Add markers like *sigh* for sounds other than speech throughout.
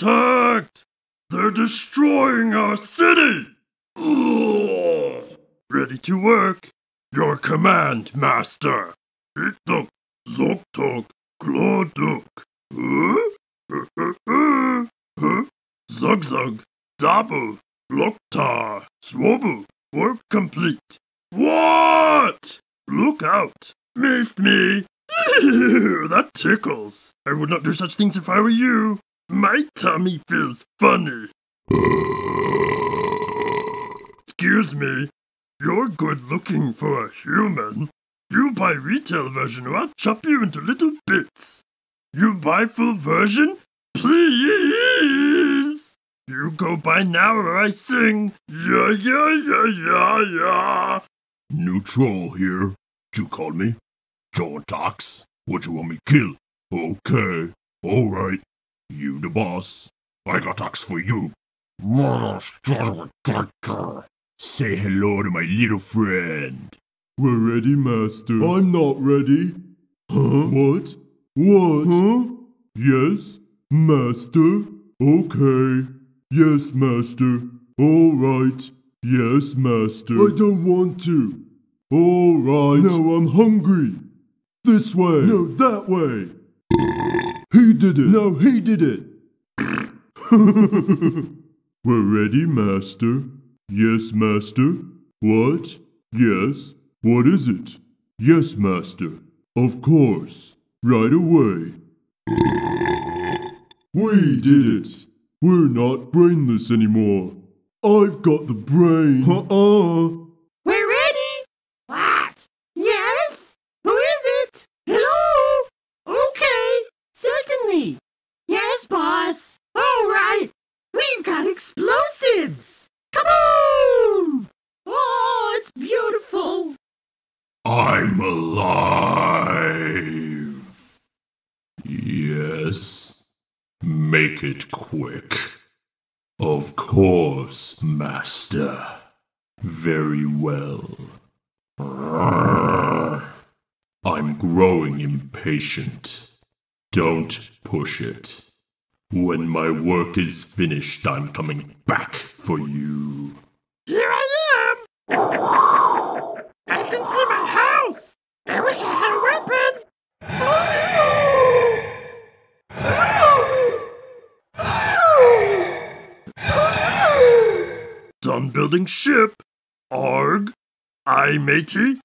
attacked! They're destroying our city! Ugh. Ready to work? Your command, master! Itok, Zoktok, Klodok. Huh? Uh, uh, uh. Zug Zug, Dabu, Loktar, Swobu. Work complete. What? Look out! Missed me! *laughs* that tickles. I would not do such things if I were you. My tummy feels funny. Excuse me. You're good looking for a human. You buy retail version or I'll chop you into little bits. You buy full version? Please! You go buy now or I sing. Yeah, yeah, yeah, yeah, yeah. New troll here. You call me? John Tox? What you want me kill? Okay. Alright. You the boss. I got Tox for you. Say hello to my little friend. We're ready, Master. I'm not ready. Huh? What? What? Huh? Yes, Master. Okay. Yes, Master. All right. Yes, Master. I don't want to. All right. No, I'm hungry. This way. No, that way. Did it. No, he did it. *laughs* We're ready, Master. Yes, Master. What? Yes. What is it? Yes, Master. Of course. Right away. We did it. We're not brainless anymore. I've got the brain. Uh-uh. We're ready! What? Yes? Who is it? Hello? Okay, certainly. Yes, boss. All right. We've got explosives. Kaboom! Oh, it's beautiful. I'm alive. Make it quick. Of course, Master. Very well. I'm growing impatient. Don't push it. When my work is finished, I'm coming back for you. Here I am. I can see my house. I wish I had a weapon. Done building ship. Arg. Aye, matey.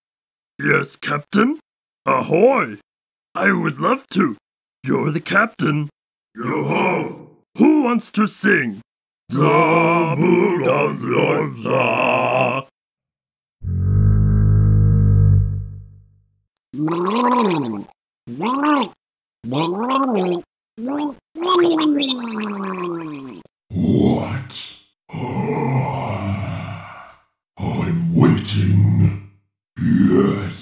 Yes, captain. Ahoy. I would love to. You're the captain. Yo-ho. Who wants to sing? Zabulonza. What? I'm waiting. Yes.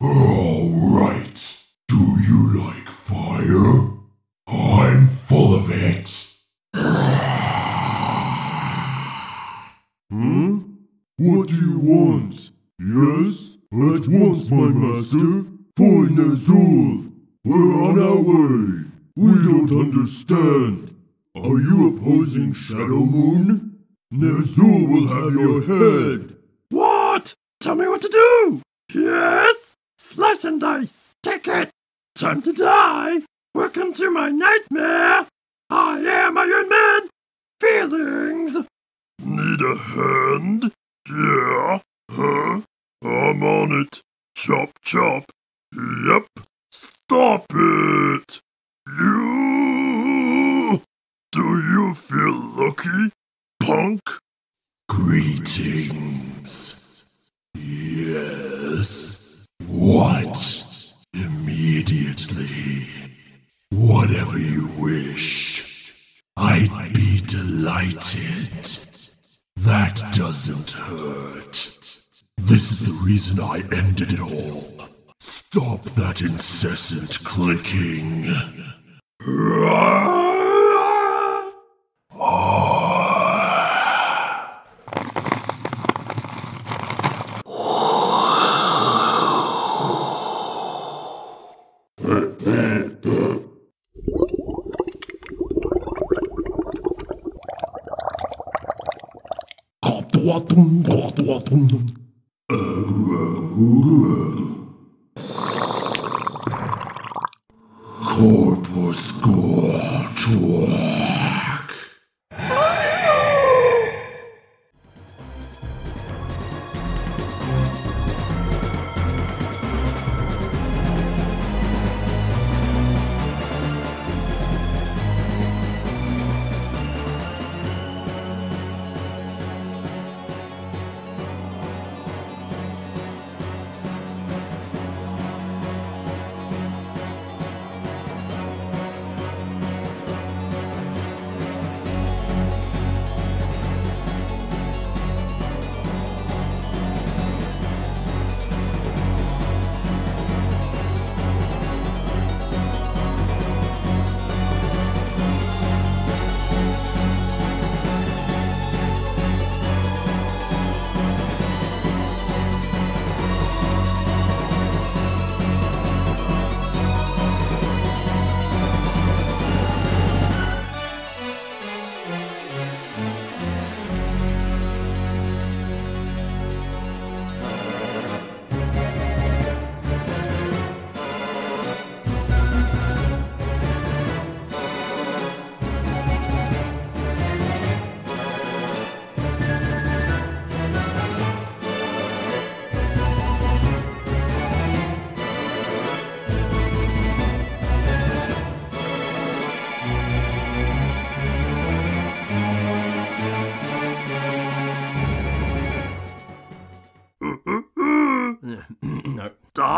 All right. Do you like fire? I'm full of it. Hmm? What do you want? Yes? At once, my master. For Ner'zhul. We're on our way. We don't understand. Are you opposing Shadow Moon? Ner'zhul will have your head. What? Tell me what to do. Yes? Slice and dice. Take it. Time to die. Welcome to my nightmare. I am Iron Man. Feelings. Need a hand? Yeah. Huh? I'm on it. Chop chop. Yep. Stop it. You. Do you feel lucky, punk? Greetings. Yes. What? Immediately. Whatever you wish. I'd be delighted. That doesn't hurt. This is the reason I ended it all. Stop that incessant clicking. Corpuscle. no.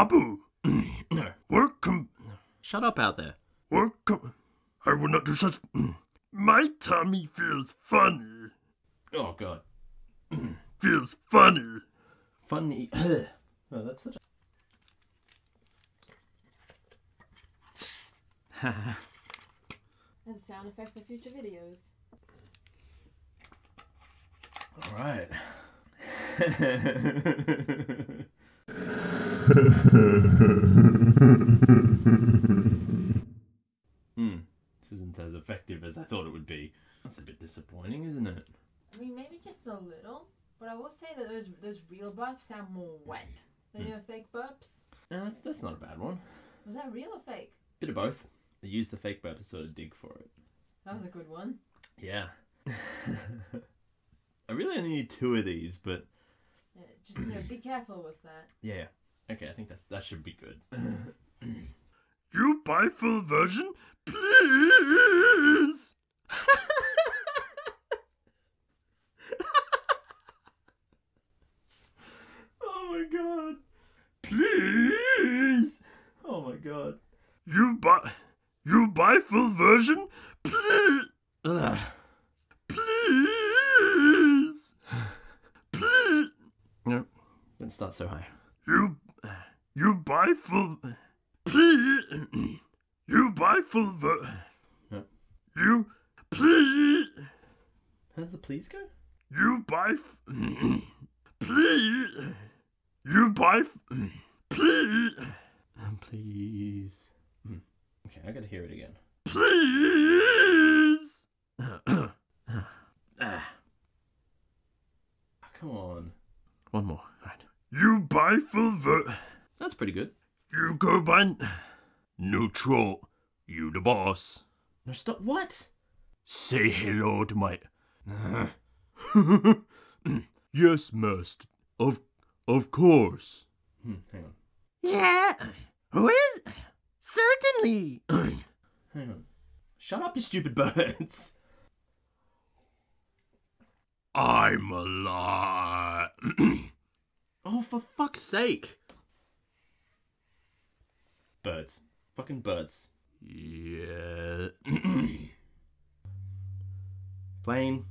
Dabu, No. *clears throat* welcome, Shut up out there. welcome. I will not do such. My tummy feels funny. Oh, God. *clears throat* Feels funny. Funny. *clears throat* oh, that's such a. As a sound effect for future videos. All right. *laughs* hmm. This isn't as effective as I thought it would be. That's a bit disappointing, isn't it? I mean, maybe just a little, but I will say that those those real burps sound more wet than your fake burps. No, that's, that's not a bad one. Was that real or fake? Bit of both. They used the fake burp to sort of dig for it. That was a good one. Yeah. *laughs* I really only need two of these, but Yeah, just you know, be careful with that. yeah. Okay, I think that that should be good. *clears throat* You buy full version, please. *laughs* oh my god. Please. Oh my god. You buy. You buy full version, please. Ugh. *sighs* Please. *sighs* Please. No, don't start so high. You. You buy full. Please. You buy full. Yep. You. Please. How does the please go? You buy. Please. You buy. F- please. Please. Okay, I gotta hear it again. Please. Ah. Come on. One more. Right. You buy full pretty good. You go by. Neutral. You the boss. No, stop. What? Say hello to my. *laughs* yes, master. Of of course. Hmm, hang on. Yeah. What is? Certainly. *clears throat* Hang on. Shut up, you stupid birds. I'm alive. *clears throat* Oh, for fuck's sake. Birds. Fucking birds. yeah. *clears throat* Plane.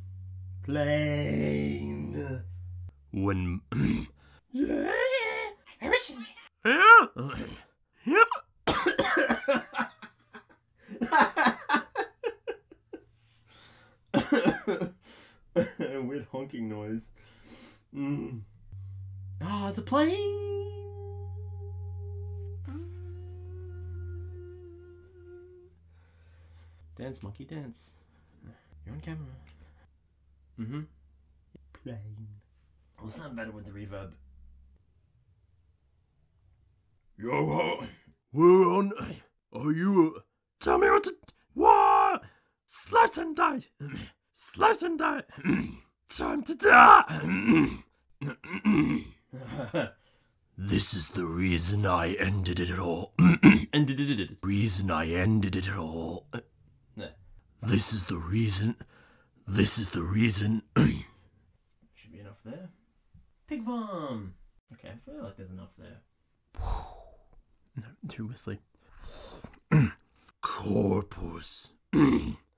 Plane. when. Yeah. *clears throat* yeah. *coughs* Weird honking noise. Mm. Oh, it's a plane. Dance, monkey, dance. You're on camera. Mm-hmm. Plane. It'll sound better with the reverb. Yo ho! We're on. Are you? Uh, tell me what to. What? Slice and die. Slice and die. *clears throat* Time to die. *clears throat* this is the reason I ended it all. *clears throat* it. it- reason I ended it all. This is the reason. This is the reason. *clears throat* Should be enough there. Pig farm. Okay, I feel like there's enough there. *sighs* Too whistly. *clears throat* Corpus. *clears throat*